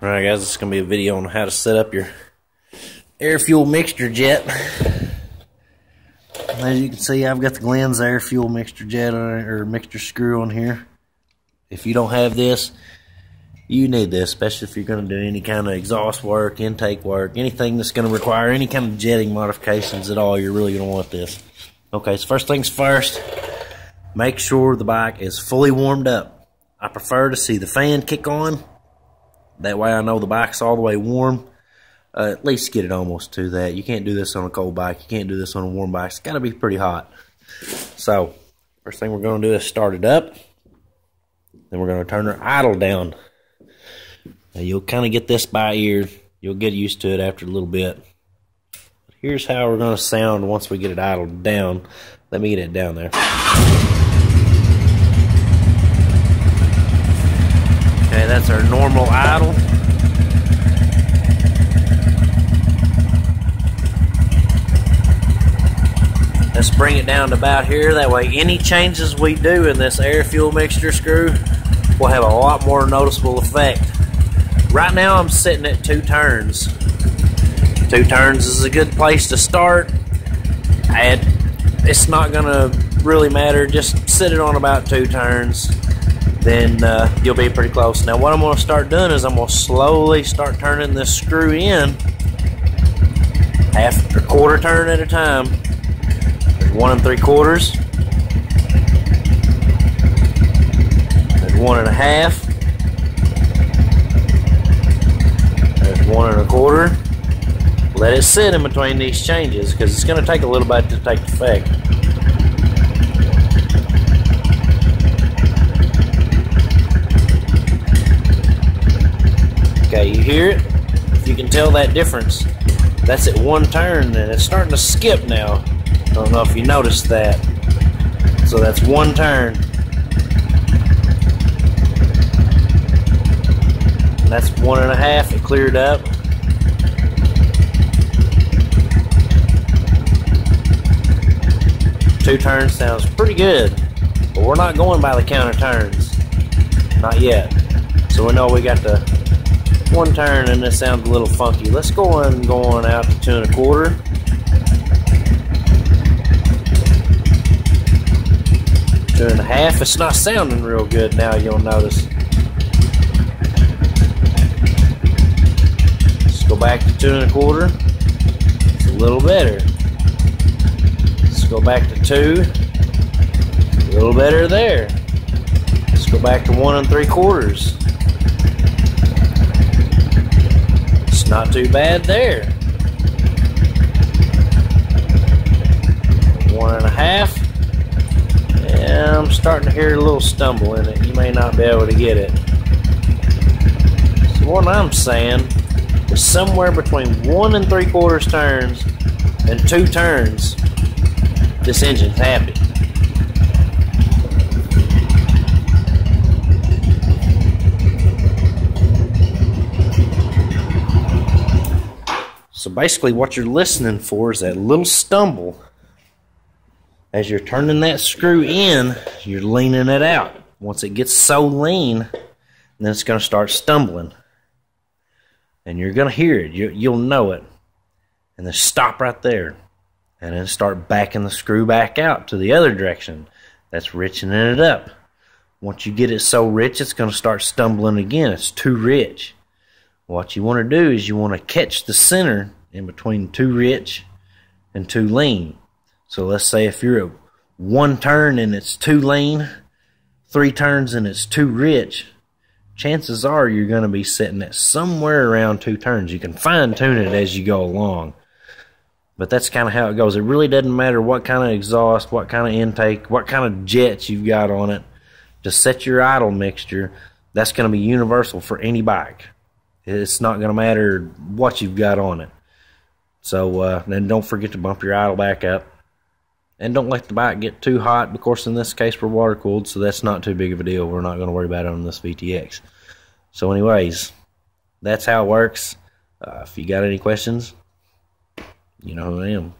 Alright guys, this is going to be a video on how to set up your air fuel mixture jet. As you can see, I've got the Glenn's air fuel mixture jet on, or mixture screw on here. If you don't have this, you need this, especially if you're going to do any kind of exhaust work, intake work, anything that's going to require any kind of jetting modifications at all, you're really going to want this. Okay, so first things first, make sure the bike is fully warmed up. I prefer to see the fan kick on that way I know the bike's all the way warm. Uh, at least get it almost to that. You can't do this on a cold bike. You can't do this on a warm bike. It's got to be pretty hot. So, first thing we're going to do is start it up. Then we're going to turn our idle down. Now, you'll kind of get this by ear. You'll get used to it after a little bit. Here's how we're going to sound once we get it idled down. Let me get it down there. Okay, that's our normal idle. Let's bring it down to about here. That way, any changes we do in this air fuel mixture screw will have a lot more noticeable effect. Right now, I'm sitting at two turns. Two turns is a good place to start. And it's not going to really matter. Just sit it on about two turns then uh, you'll be pretty close. Now what I'm going to start doing is I'm going to slowly start turning this screw in half or quarter turn at a time. There's one and three quarters. There's one and a half. There's one and a quarter. Let it sit in between these changes because it's going to take a little bit to take effect. You hear it? If you can tell that difference, that's at one turn and it's starting to skip now. I don't know if you noticed that. So that's one turn. And that's one and a half, it cleared up. Two turns sounds pretty good, but we're not going by the counter turns. Not yet. So we know we got the one turn and this sounds a little funky. Let's go on going out to two and a quarter. Two and a half. It's not sounding real good now, you'll notice. Let's go back to two and a quarter. It's a little better. Let's go back to two. A little better there. Let's go back to one and three quarters. Not too bad there. One and a half. And I'm starting to hear a little stumble in it. You may not be able to get it. So what I'm saying is somewhere between one and three quarters turns and two turns, this engine's happy. So basically, what you're listening for is that little stumble. As you're turning that screw in, you're leaning it out. Once it gets so lean, then it's going to start stumbling. And you're going to hear it. You, will know it. And then stop right there. And then start backing the screw back out to the other direction. That's richening it up. Once you get it so rich, it's going to start stumbling again. It's too rich. What you want to do is you want to catch the center in between too rich and too lean. So let's say if you're at one turn and it's too lean, three turns and it's too rich, chances are you're going to be sitting at somewhere around two turns. You can fine tune it as you go along. But that's kind of how it goes. It really doesn't matter what kind of exhaust, what kind of intake, what kind of jets you've got on it. To set your idle mixture, that's going to be universal for any bike. It's not going to matter what you've got on it. So uh, then don't forget to bump your idle back up. And don't let the bike get too hot. Of course, in this case, we're water cooled, so that's not too big of a deal. We're not going to worry about it on this VTX. So, anyways, that's how it works. Uh, if you got any questions, you know who I am.